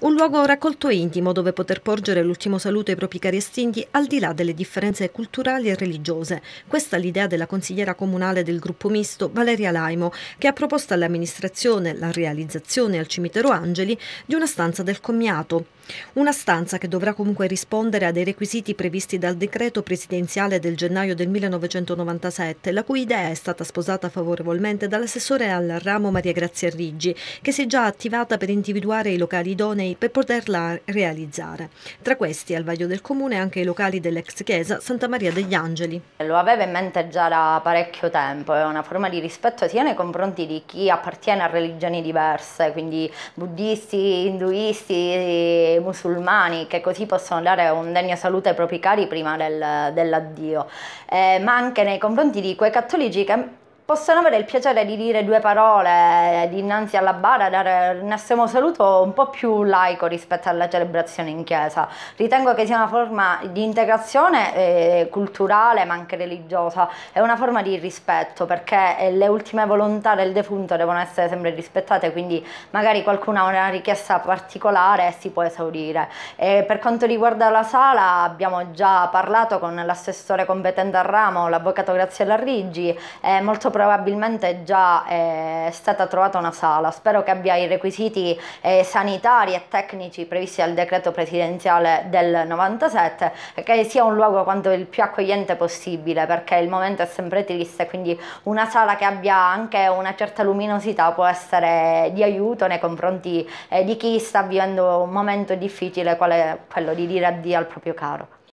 Un luogo raccolto intimo dove poter porgere l'ultimo saluto ai propri cari estinti al di là delle differenze culturali e religiose. Questa è l'idea della consigliera comunale del gruppo misto Valeria Laimo, che ha proposto all'amministrazione la realizzazione al cimitero Angeli di una stanza del commiato. Una stanza che dovrà comunque rispondere a dei requisiti previsti dal decreto presidenziale del gennaio del 1997, la cui idea è stata sposata favorevolmente dall'assessore al ramo Maria Grazia Riggi, che si è già attivata per individuare i locali idonei per poterla realizzare. Tra questi, al vaglio del comune, anche i locali dell'ex chiesa Santa Maria degli Angeli. Lo aveva in mente già da parecchio tempo, è una forma di rispetto sia nei confronti di chi appartiene a religioni diverse, quindi buddisti, induisti, musulmani, che così possono dare un degno saluto ai propri cari prima del, dell'addio, eh, ma anche nei confronti di quei cattolici che possono avere il piacere di dire due parole dinanzi alla bara, dare un estremo saluto un po' più laico rispetto alla celebrazione in chiesa. Ritengo che sia una forma di integrazione eh, culturale ma anche religiosa, è una forma di rispetto perché eh, le ultime volontà del defunto devono essere sempre rispettate, quindi magari qualcuno ha una richiesta particolare e si può esaurire. E per quanto riguarda la sala abbiamo già parlato con l'assessore competente al ramo, l'avvocato Graziella Riggi, è molto probabilmente già è stata trovata una sala, spero che abbia i requisiti eh, sanitari e tecnici previsti dal decreto presidenziale del 97 e che sia un luogo quanto il più accogliente possibile perché il momento è sempre triste quindi una sala che abbia anche una certa luminosità può essere di aiuto nei confronti eh, di chi sta vivendo un momento difficile quale quello di dire addio al proprio caro.